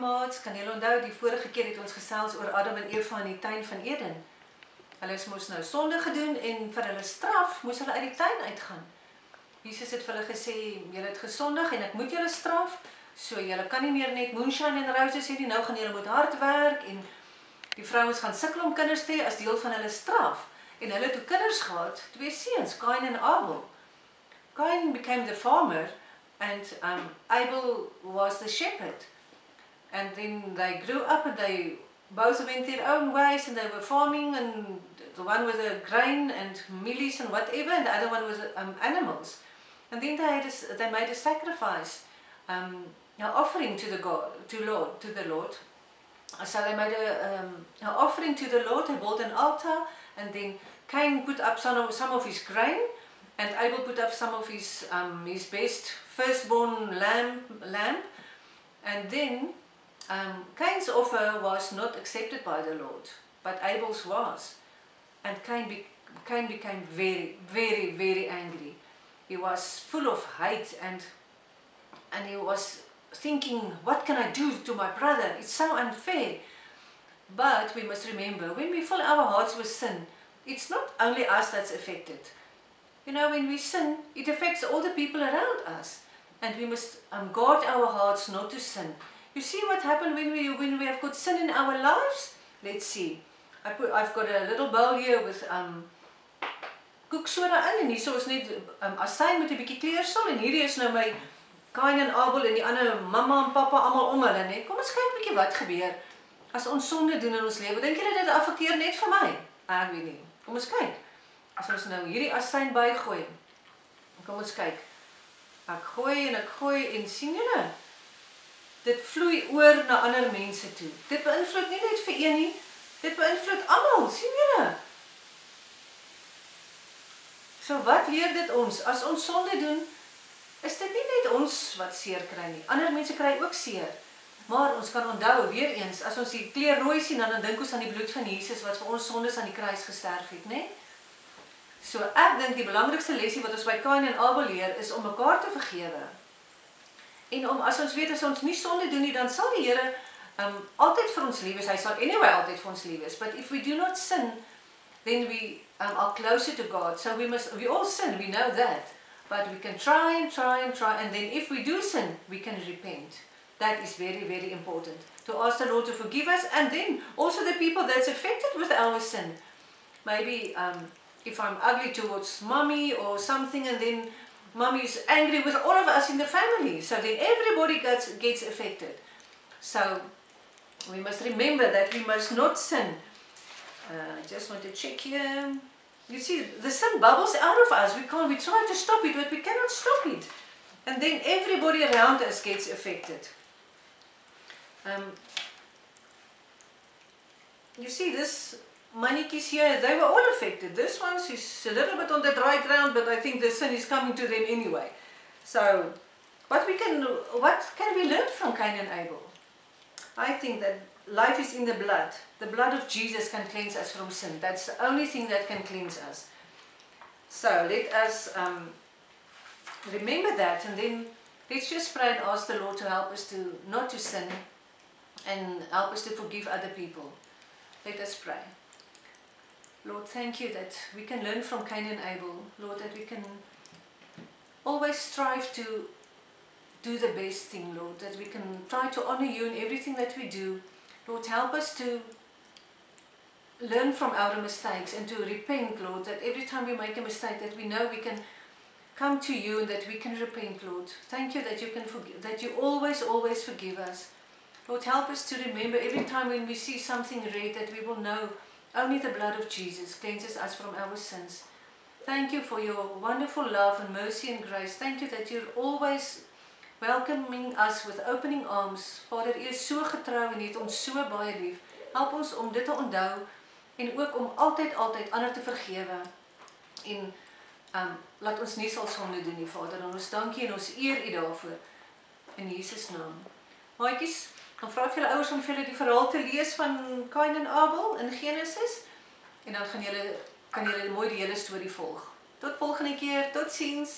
maats, kan julle onthou die vorige keer het ons gesels oor Adam en Eva in die tuin van Eden. Hulle moes nou sonde gedoen en vir hulle straf moes hulle uit die tuin uitgaan. Jesus het vir hulle gesê, julle het gesondig en ek moet julle straf. So julle kan nie meer net moonshine en roses hê nie. Nou gaan julle moet hard werk en die vrouens gaan sukkel om kinders te hê as deel van hulle straf. En hulle het toe kinders gehad, twee seuns, Kain en Abel. Kain became the farmer and um, Abel was the shepherd. And then they grew up and they both went their own ways and they were farming and the one with a grain and mealies and whatever and the other one was um, animals. And then they, a, they made a sacrifice, um, an offering to the God, to Lord, to the Lord. So they made a, um, an offering to the Lord. They built an altar, and then Cain put up some of, some of his grain, and Abel put up some of his um, his best firstborn lamb, lamb, and then um, Cain's offer was not accepted by the Lord, but Abel's was. And Cain, be, Cain became very, very, very angry. He was full of hate and, and he was thinking, what can I do to my brother? It's so unfair. But we must remember, when we fill our hearts with sin, it's not only us that's affected. You know, when we sin, it affects all the people around us. And we must um, guard our hearts not to sin. You see what happened when we when we have got sin in our lives? Let's see. I put, I've got a little bowl here with um, koeksoda in en hierso is net um, asyn met 'n bietjie kleursel en hierdie is nou my Kain en Abel en die ander mamma en pappa almal om hulle net. Kom ons kyk 'n bietjie wat gebeur as ons sonde doen in ons lewe. Dink julle dit affekteer net vir my? Ek weet nie. Kom ons kyk. As ons nou hierdie asyn bygooi. Kom ons kyk. Ek gooi en ek gooi en sien julle? Dit vloei oor na ander mense toe. Dit beïnvloed nie net vir een nie, dit beïnvloed almal, sien julle? So wat leer dit ons? As ons sonde doen, is dit nie net ons wat seer kry nie. Ander mense kry ook seer. Maar ons kan onthou weer eens, as ons die kleur rooi sien, dan dink ons aan die bloed van Jesus wat vir ons sondes aan die kruis gesterf het, né? So ek dink die belangrikste lesie wat ons by Kain en Abel leer is om mekaar te vergewe. En om as ons weet as ons nie sonde doen nie, dan sal die Here um altyd vir ons lief wees. Hy sal anyway altyd vir ons lief wees. But if we do not sin, then we um, are closer to God. So we must we all sin, we know that. But we can try and try and try and then if we do sin, we can repent. That is very very important. To ask the Lord to forgive us and then also the people that's affected with our sin. Maybe um if I'm ugly towards mommy or something and then mommy is angry with all of us in the family. So then everybody gets, gets affected. So we must remember that we must not sin. Uh, I just want to check here. You see, the sin bubbles out of us. We can't, we try to stop it, but we cannot stop it. And then everybody around us gets affected. Um, you see, this here, they were all affected. This one is a little bit on the dry ground, but I think the sun is coming to them anyway. So, what we can, what can we learn from Cain and Abel? I think that life is in the blood. The blood of Jesus can cleanse us from sin. That's the only thing that can cleanse us. So let us um, remember that, and then let's just pray and ask the Lord to help us to not to sin, and help us to forgive other people. Let us pray. Lord, thank you that we can learn from Cain and Abel. Lord, that we can always strive to do the best thing, Lord. That we can try to honor you in everything that we do. Lord, help us to learn from our mistakes and to repent, Lord. That every time we make a mistake, that we know we can come to you and that we can repent, Lord. Thank you that you can forgive, that you always, always forgive us. Lord, help us to remember every time when we see something red that we will know only the blood of Jesus cleanses us from our sins. Thank you for your wonderful love and mercy and grace. Thank you that you're always welcoming us with opening arms. Vader, u is so getrou en het ons so baie lief. Help ons om dit te onthou en ook om altyd altyd ander te vergewe. En um laat ons nie sal sonde doen nie, Vader. En ons dankie en ons eer u daarvoor in Jesus naam. Maatjies, Dan vra vir julle ouers om vir julle die verhaal te lees van Kain en Abel in Genesis en dan gaan julle kan julle mooi die hele storie volg. Tot volgende keer, totsiens.